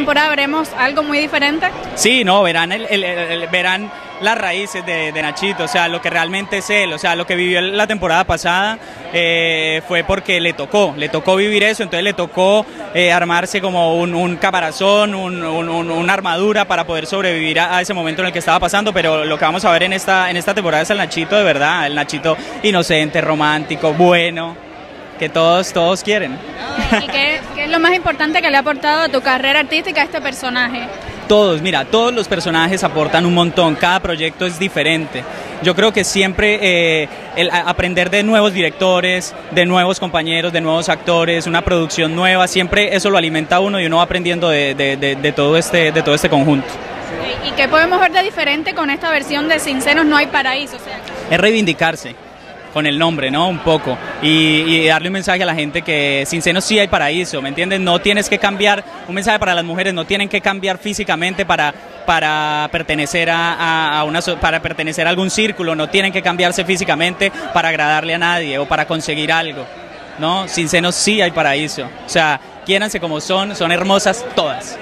temporada veremos algo muy diferente. Sí, no, verán, el, el- el- verán las raíces de, de Nachito, o sea, lo que realmente es él, o sea, lo que vivió la temporada pasada eh, fue porque le tocó, le tocó vivir eso, entonces le tocó eh, armarse como un, un caparazón, un- un- un- una armadura para poder sobrevivir a, a ese momento en el que estaba pasando, pero lo que vamos a ver en esta, en esta temporada es el Nachito de verdad, el Nachito inocente, romántico, bueno, que todos, todos quieren. ¿Y qué, qué es lo más importante que le ha aportado a tu carrera artística a este personaje? Todos, mira, todos los personajes aportan un montón, cada proyecto es diferente. Yo creo que siempre eh, el aprender de nuevos directores, de nuevos compañeros, de nuevos actores, una producción nueva, siempre eso lo alimenta a uno y uno va aprendiendo de, de- de- de todo, este, de todo este conjunto. ¿Y qué podemos ver de diferente con esta versión de Sin Senos No Hay Paraíso? O sea, Es reivindicarse con el nombre, ¿no? Un poco. Y, darle un mensaje a la gente que sin senos sí hay paraíso, ¿me entiendes? No tienes que cambiar, un mensaje para las mujeres, no tienen que cambiar físicamente para, para pertenecer a, a- una para pertenecer a algún círculo, no tienen que cambiarse físicamente para agradarle a nadie o para conseguir algo. ¿No? Sin senos sí hay paraíso. O sea, quiéranse como son, son hermosas todas.